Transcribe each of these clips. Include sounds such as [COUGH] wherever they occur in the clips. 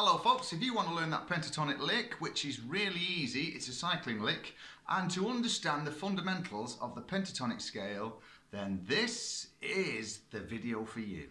Hello folks, if you want to learn that pentatonic lick, which is really easy, it's a cycling lick, and to understand the fundamentals of the pentatonic scale, then this is the video for you.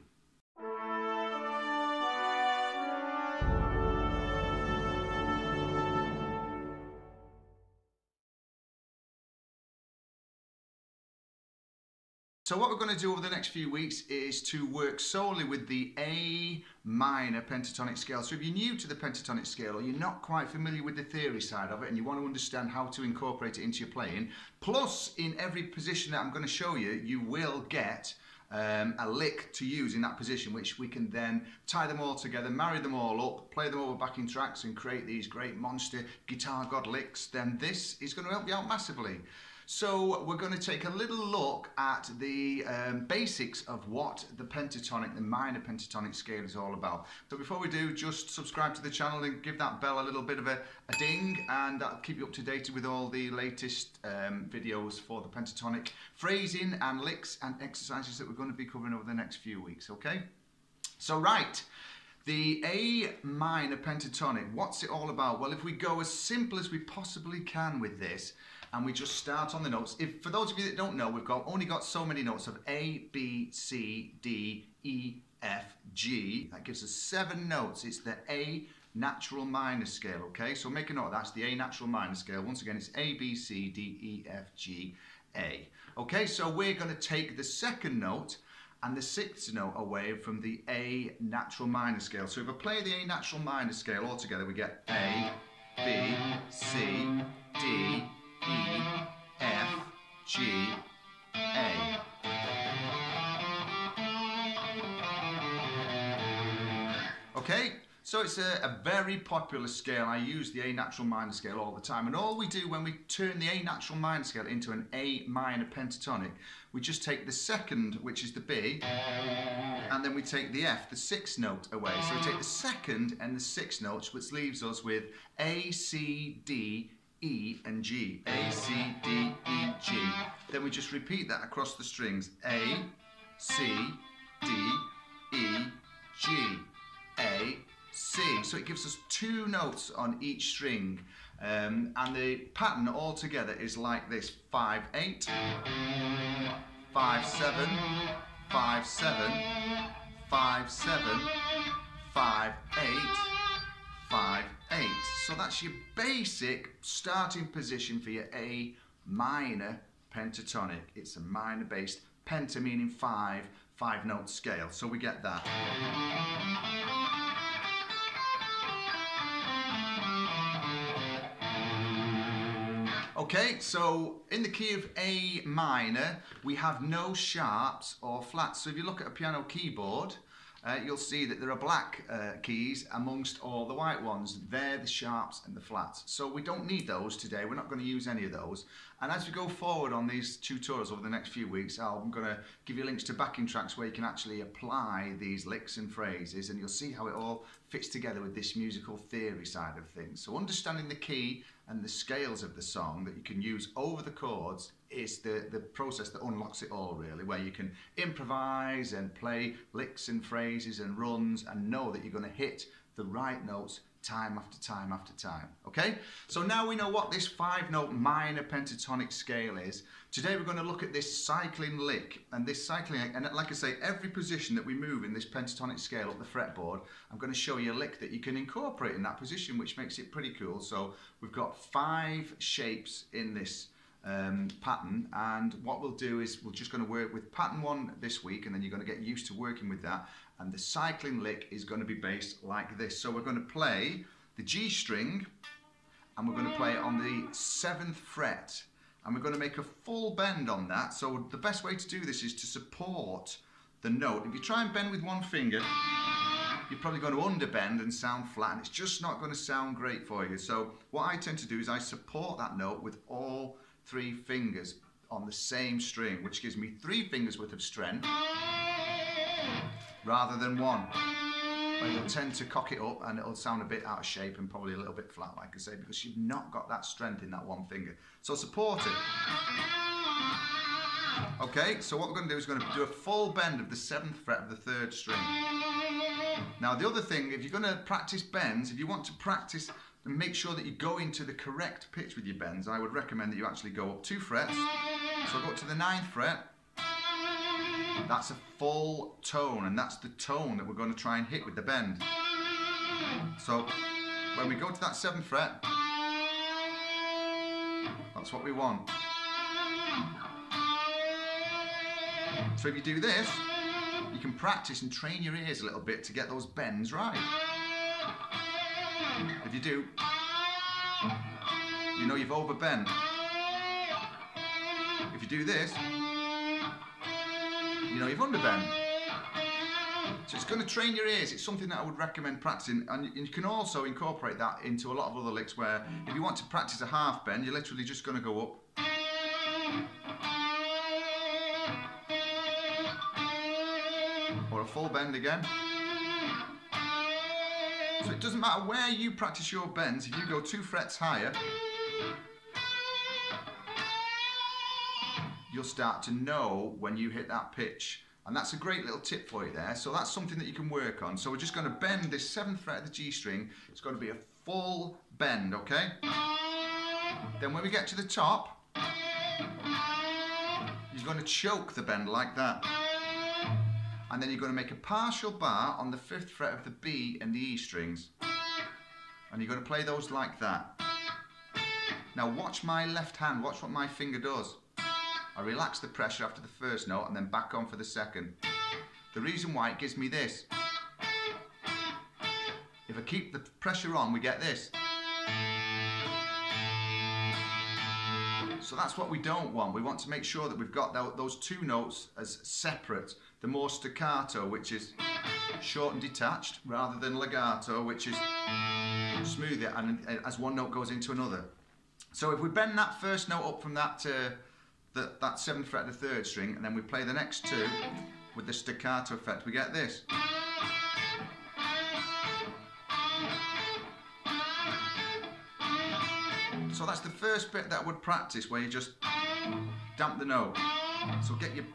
So what we're going to do over the next few weeks is to work solely with the A minor pentatonic scale. So if you're new to the pentatonic scale or you're not quite familiar with the theory side of it and you want to understand how to incorporate it into your playing, plus in every position that I'm going to show you, you will get um, a lick to use in that position, which we can then tie them all together, marry them all up, play them over backing tracks and create these great monster guitar god licks, then this is going to help you out massively. So we're going to take a little look at the um, basics of what the pentatonic, the minor pentatonic scale is all about. So before we do, just subscribe to the channel and give that bell a little bit of a, a ding and that'll keep you up to date with all the latest um, videos for the pentatonic phrasing and licks and exercises that we're going to be covering over the next few weeks, okay? So right, the A minor pentatonic, what's it all about? Well, if we go as simple as we possibly can with this, and we just start on the notes. If For those of you that don't know, we've got only got so many notes of A, B, C, D, E, F, G. That gives us seven notes. It's the A natural minor scale, okay? So make a note, that's the A natural minor scale. Once again, it's A, B, C, D, E, F, G, A. Okay, so we're going to take the second note and the sixth note away from the A natural minor scale. So if I play the A natural minor scale all together, we get A, B, C, D, E, F, G, A. Okay, so it's a, a, very popular scale. I use the A natural minor scale all the time. And all we do when we turn the A natural minor scale into an A minor pentatonic, we just take the second, which is the B, and then we take the F, the sixth note away. So we take the second and the sixth notes, which leaves us with A, C, D, E and G. A, C, D, E, G. Then we just repeat that across the strings. A, C, D, E, G. A, C. So it gives us two notes on each string. Um, and the pattern altogether is like this. 5, 8, 5, 7, 5, 7, 5, 7, 5, 8, 5, 8. So that's your basic starting position for your A minor pentatonic. It's a minor based, penta meaning five, five note scale. So we get that. Okay, so in the key of A minor, we have no sharps or flats. So if you look at a piano keyboard, uh, you'll see that there are black uh, keys amongst all the white ones. They're the sharps and the flats. So we don't need those today. We're not going to use any of those. And as we go forward on these tutorials over the next few weeks, I'm going to give you links to backing tracks where you can actually apply these licks and phrases and you'll see how it all fits together with this musical theory side of things. So understanding the key and the scales of the song that you can use over the chords is the, the process that unlocks it all really, where you can improvise and play licks and phrases and runs and know that you're going to hit the right notes time after time after time. Okay? So now we know what this five note minor pentatonic scale is. Today we're going to look at this cycling lick and this cycling and like I say, every position that we move in this pentatonic scale up the fretboard, I'm going to show you a lick that you can incorporate in that position, which makes it pretty cool. So we've got five shapes in this um, pattern and what we'll do is we're just going to work with pattern one this week and then you're going to get used to working with that and the cycling lick is going to be based like this. So we're going to play the G string and we're going to play it on the 7th fret and we're going to make a full bend on that. So the best way to do this is to support the note. If you try and bend with one finger, you're probably going to underbend and sound flat and it's just not going to sound great for you. So what I tend to do is I support that note with all three fingers on the same string, which gives me three fingers worth of strength rather than one. But you'll tend to cock it up and it'll sound a bit out of shape and probably a little bit flat, like I say, because you've not got that strength in that one finger. So support it. Okay, so what we're going to do is we're going to do a full bend of the seventh fret of the third string. Now the other thing, if you're going to practice bends, if you want to practice and make sure that you go into the correct pitch with your bends, I would recommend that you actually go up two frets. So go up to the ninth fret. That's a full tone, and that's the tone that we're going to try and hit with the bend. So when we go to that seventh fret, that's what we want. So if you do this, you can practice and train your ears a little bit to get those bends right. If you do, you know you've overbent. If you do this, you know you've underbent. So it's going to train your ears. It's something that I would recommend practicing, and you can also incorporate that into a lot of other licks. Where if you want to practice a half bend, you're literally just going to go up. Or a full bend again. So it doesn't matter where you practice your bends, if you go two frets higher, you'll start to know when you hit that pitch. And that's a great little tip for you there. So that's something that you can work on. So we're just going to bend this seventh fret of the G string. It's going to be a full bend, okay? Then when we get to the top, you're going to choke the bend like that and then you're going to make a partial bar on the fifth fret of the B and the E strings and you're going to play those like that now watch my left hand watch what my finger does I relax the pressure after the first note and then back on for the second the reason why it gives me this if I keep the pressure on we get this So that's what we don't want. We want to make sure that we've got those two notes as separate. The more staccato, which is short and detached, rather than legato, which is smoother and as one note goes into another. So if we bend that first note up from that uh, the, that seventh fret of the third string, and then we play the next two with the staccato effect, we get this. So that's the first bit that I would practice where you just damp the note. So get your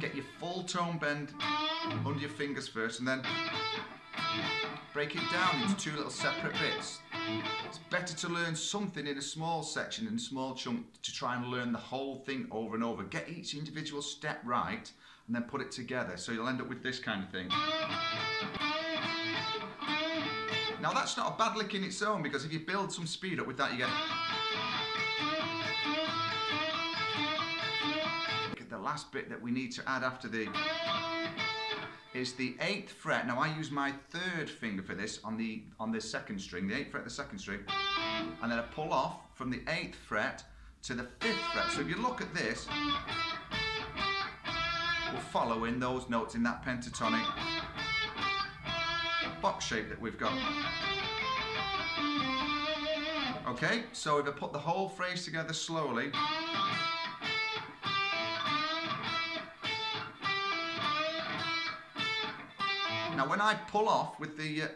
get your full tone bend under your fingers first and then break it down into two little separate bits. It's better to learn something in a small section, in a small chunk, to try and learn the whole thing over and over. Get each individual step right and then put it together. So you'll end up with this kind of thing. Now that's not a bad lick in its own because if you build some speed up with that you get... The last bit that we need to add after the is the eighth fret. Now I use my third finger for this on the on the second string, the eighth fret, the second string, and then I pull off from the eighth fret to the fifth fret. So if you look at this, we're following those notes in that pentatonic box shape that we've got. Okay, so if I put the whole phrase together slowly, Now when I pull off with the uh,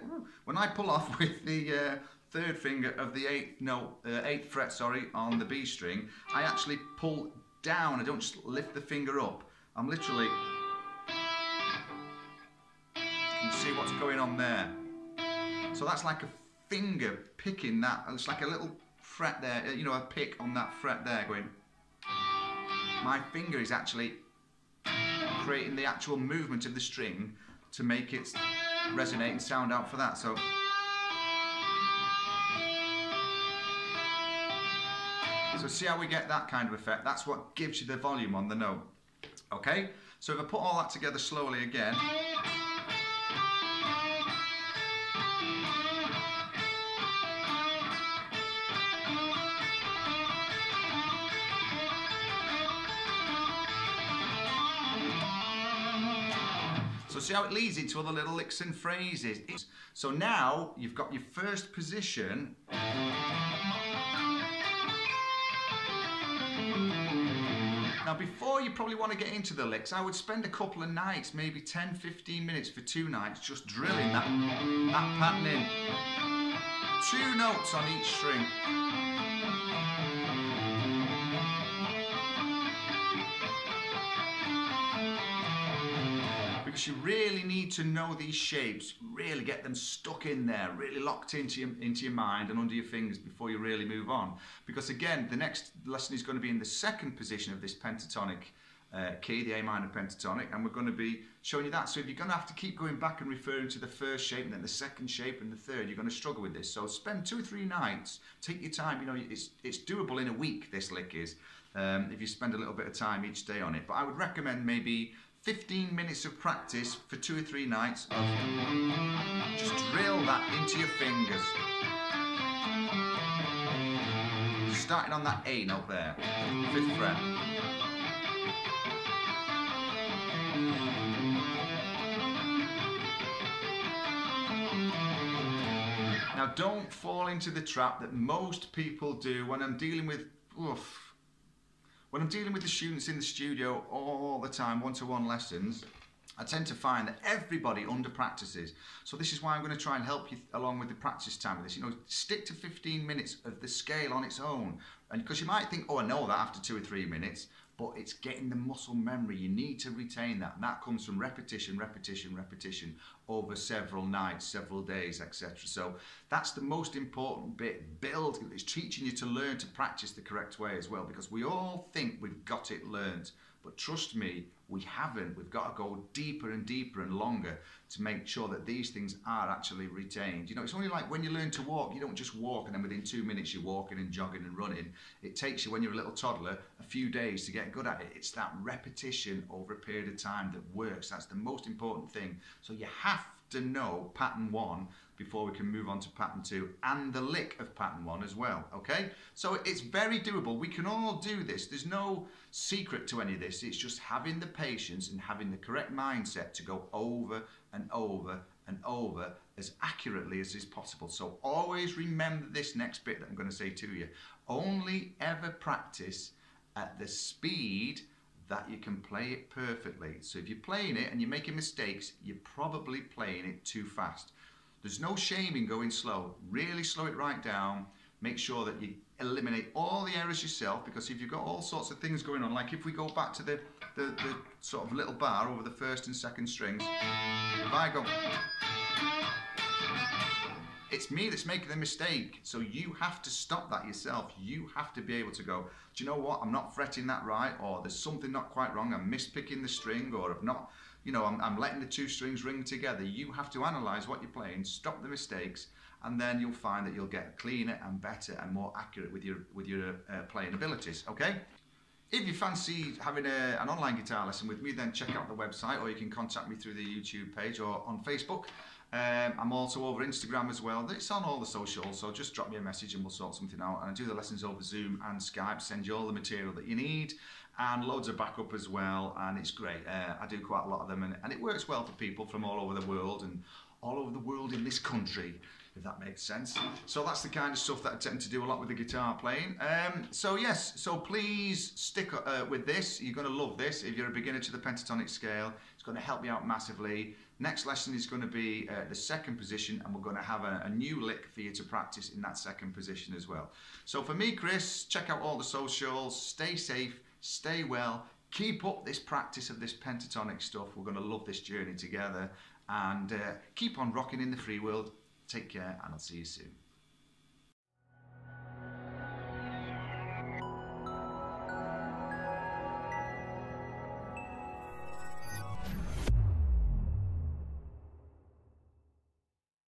when I pull off [LAUGHS] with the uh, third finger of the eighth no uh, eighth fret sorry on the B string, I actually pull down. I don't just lift the finger up. I'm literally you can see what's going on there. So that's like a finger picking that. It's like a little fret there, you know, a pick on that fret there going. My finger is actually creating the actual movement of the string to make it resonate and sound out for that. So. So see how we get that kind of effect? That's what gives you the volume on the note. Okay? So if I put all that together slowly again. See how it leads into other little licks and phrases. So now you've got your first position. Now before you probably want to get into the licks, I would spend a couple of nights, maybe 10, 15 minutes for two nights, just drilling that, that pattern in. Two notes on each string. You really need to know these shapes, really get them stuck in there, really locked into your, into your mind and under your fingers before you really move on. Because again, the next lesson is going to be in the second position of this pentatonic uh, key, the A minor pentatonic, and we're going to be showing you that. So if you're going to have to keep going back and referring to the first shape and then the second shape and the third, you're going to struggle with this. So spend two or three nights, take your time. You know, it's it's doable in a week. This lick is um, if you spend a little bit of time each day on it. But I would recommend maybe 15 minutes of practice for two or three nights of just drill that into your fingers. Starting on that A note there, fifth fret. Now don't fall into the trap that most people do when I'm dealing with oof, when I'm dealing with the students in the studio all the time, one-to-one lessons, I tend to find that everybody under practices. So this is why I'm going to try and help you along with the practice time of this. You know, stick to 15 minutes of the scale on its own. And because you might think, oh, I know that after two or three minutes but it's getting the muscle memory. You need to retain that. And that comes from repetition, repetition, repetition over several nights, several days, etc. So that's the most important bit. Build, it's teaching you to learn to practice the correct way as well, because we all think we've got it learned. But trust me, we haven't. We've got to go deeper and deeper and longer to make sure that these things are actually retained. You know, it's only like when you learn to walk, you don't just walk and then within two minutes you're walking and jogging and running. It takes you, when you're a little toddler, a few days to get good at it. It's that repetition over a period of time that works. That's the most important thing. So you have to know pattern one before we can move on to pattern two and the lick of pattern one as well, okay? So it's very doable. We can all do this. There's no secret to any of this. It's just having the patience and having the correct mindset to go over and over and over as accurately as is possible. So always remember this next bit that I'm going to say to you. Only ever practice at the speed that you can play it perfectly. So if you're playing it and you're making mistakes, you're probably playing it too fast. There's no shame in going slow. Really slow it right down. Make sure that you eliminate all the errors yourself because if you've got all sorts of things going on, like if we go back to the, the, the sort of little bar over the first and second strings, if I go, it's me that's making the mistake. So you have to stop that yourself. You have to be able to go, do you know what? I'm not fretting that right, or there's something not quite wrong. I'm mispicking the string, or I've not you know, I'm, I'm letting the two strings ring together. You have to analyze what you're playing, stop the mistakes, and then you'll find that you'll get cleaner and better and more accurate with your with your uh, playing abilities. Okay. If you fancy having a, an online guitar lesson with me, then check out the website, or you can contact me through the YouTube page or on Facebook. Um, I'm also over Instagram as well. It's on all the socials, so just drop me a message and we'll sort something out. And I do the lessons over Zoom and Skype, send you all the material that you need and loads of backup as well. And it's great. Uh, I do quite a lot of them, and, and it works well for people from all over the world and all over the world in this country if that makes sense. So that's the kind of stuff that I tend to do a lot with the guitar playing. Um, so yes, so please stick uh, with this. You're going to love this. If you're a beginner to the pentatonic scale, going to help you out massively. Next lesson is going to be uh, the second position and we're going to have a, a, new lick for you to practice in that second position as well. So for me, Chris, check out all the socials, stay safe, stay well, keep up this practice of this pentatonic stuff. We're going to love this journey together and uh, keep on rocking in the free world. Take care and I'll see you soon.